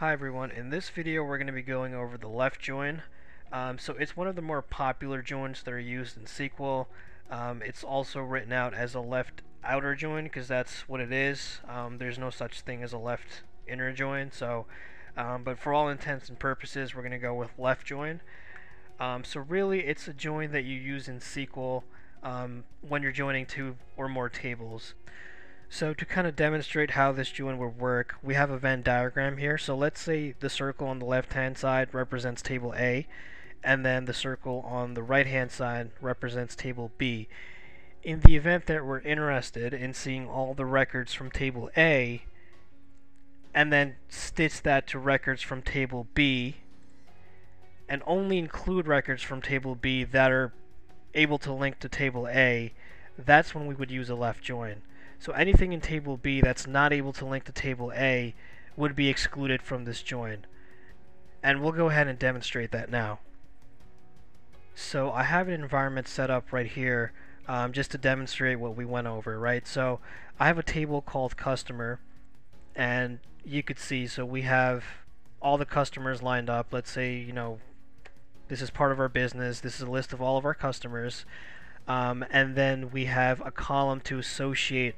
Hi everyone, in this video we're going to be going over the left join. Um, so it's one of the more popular joins that are used in SQL. Um, it's also written out as a left outer join because that's what it is. Um, there's no such thing as a left inner join. So, um, but for all intents and purposes we're going to go with left join. Um, so really it's a join that you use in SQL um, when you're joining two or more tables. So to kind of demonstrate how this join would work, we have a Venn diagram here. So let's say the circle on the left hand side represents table A, and then the circle on the right hand side represents table B. In the event that we're interested in seeing all the records from table A, and then stitch that to records from table B, and only include records from table B that are able to link to table A, that's when we would use a left join. So anything in table B that's not able to link to table A would be excluded from this join. And we'll go ahead and demonstrate that now. So I have an environment set up right here um, just to demonstrate what we went over, right? So I have a table called customer and you could see, so we have all the customers lined up. Let's say, you know, this is part of our business. This is a list of all of our customers. Um, and then we have a column to associate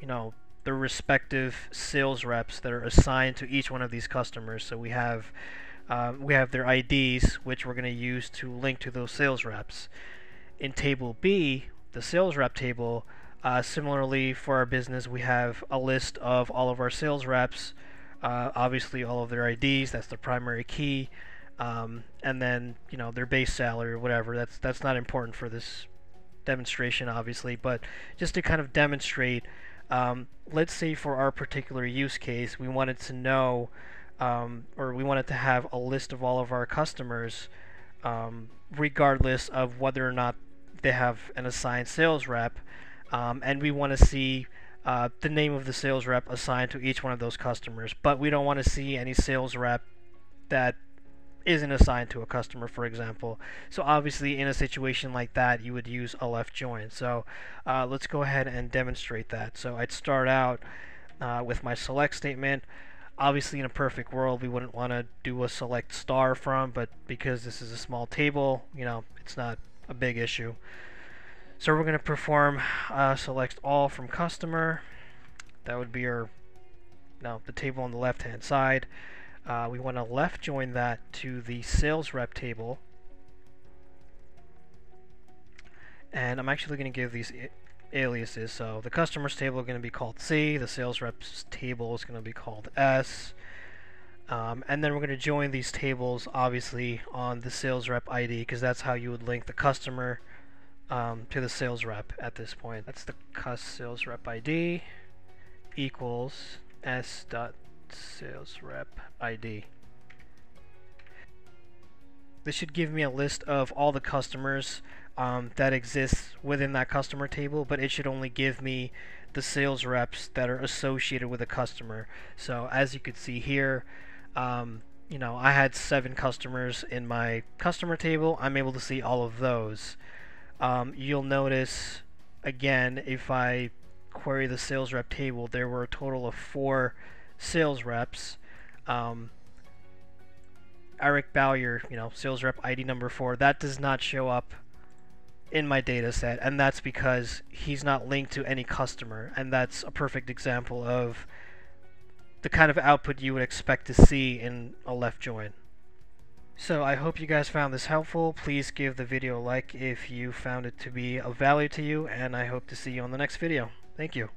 you know, the respective sales reps that are assigned to each one of these customers. So we have um, we have their IDs, which we're going to use to link to those sales reps. In table B, the sales rep table, uh, similarly for our business, we have a list of all of our sales reps, uh, obviously all of their IDs, that's the primary key, um, and then you know their base salary or whatever. That's that's not important for this demonstration, obviously, but just to kind of demonstrate um, let's say for our particular use case, we wanted to know, um, or we wanted to have a list of all of our customers, um, regardless of whether or not they have an assigned sales rep, um, and we want to see uh, the name of the sales rep assigned to each one of those customers, but we don't want to see any sales rep that isn't assigned to a customer, for example. So obviously in a situation like that, you would use a left join. So uh, let's go ahead and demonstrate that. So I'd start out uh, with my select statement. Obviously in a perfect world, we wouldn't want to do a select star from, but because this is a small table, you know, it's not a big issue. So we're going to perform uh, select all from customer. That would be our, now the table on the left hand side. Uh, we want to left join that to the sales rep table. And I'm actually going to give these aliases. So the customers table is going to be called C, the sales reps table is going to be called S. Um, and then we're going to join these tables obviously on the sales rep ID because that's how you would link the customer um, to the sales rep at this point. That's the cus sales rep ID equals s dot sales rep ID. This should give me a list of all the customers um, that exists within that customer table, but it should only give me the sales reps that are associated with a customer. So as you can see here, um, you know, I had seven customers in my customer table. I'm able to see all of those. Um, you'll notice, again, if I query the sales rep table, there were a total of four sales reps. Um, Eric Bowyer, you know, sales rep ID number four, that does not show up in my data set, and that's because he's not linked to any customer, and that's a perfect example of the kind of output you would expect to see in a left join. So I hope you guys found this helpful. Please give the video a like if you found it to be of value to you, and I hope to see you on the next video. Thank you.